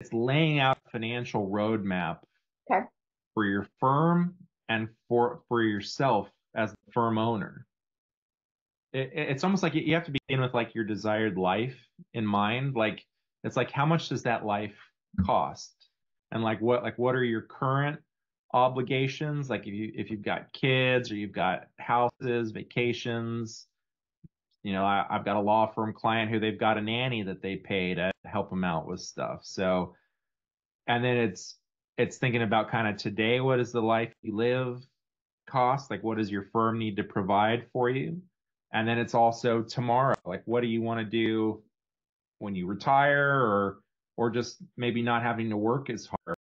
it's laying out a financial roadmap Okay. for your firm and for for yourself as the firm owner. It, it's almost like you have to begin with like your desired life in mind. Like it's like how much does that life cost, and like what like what are your current obligations? Like if you if you've got kids or you've got houses, vacations. You know, I, I've got a law firm client who they've got a nanny that they pay to help them out with stuff. So, and then it's it's thinking about kind of today, what is the life you live cost? Like, what does your firm need to provide for you? And then it's also tomorrow, like, what do you want to do when you retire or or just maybe not having to work as hard?